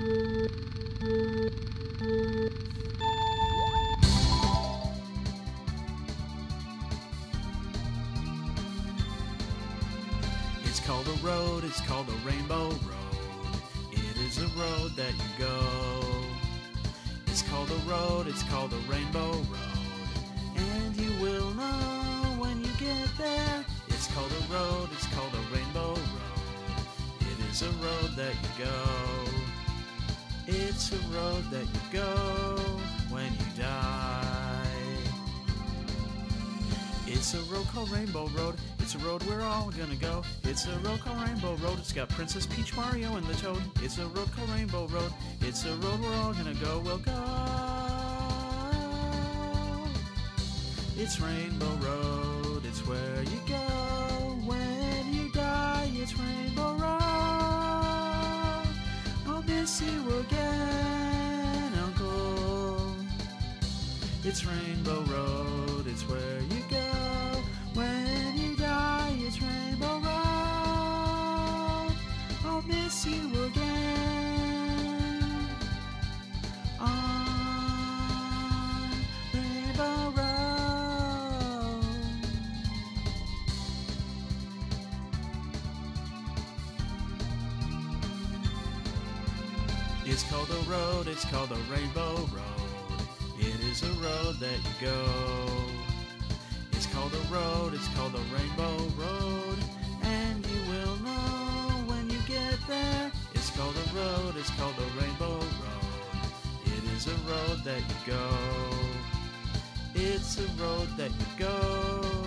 It's called a road, it's called a rainbow road. It is a road that you go. It's called a road, it's called a rainbow road. And you will know when you get there. It's called a road, it's called a rainbow road. It is a road that you go. It's a road that you go when you die. It's a road called Rainbow Road. It's a road we're all gonna go. It's a road called Rainbow Road. It's got Princess Peach, Mario, and the Toad. It's a road called Rainbow Road. It's a road we're all gonna go. We'll go. It's Rainbow Road. It's where you go when you die. It's Rainbow Road. I'll miss you It's Rainbow Road, it's where you go when you die. It's Rainbow Road. I'll miss you again on Rainbow Road. It's called a road, it's called a rainbow road. Is a road that you go. It's called a road, it's called a rainbow road. And you will know when you get there. It's called a road, it's called a rainbow road. It is a road that you go. It's a road that you go